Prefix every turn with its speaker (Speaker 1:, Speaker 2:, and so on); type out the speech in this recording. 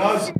Speaker 1: Because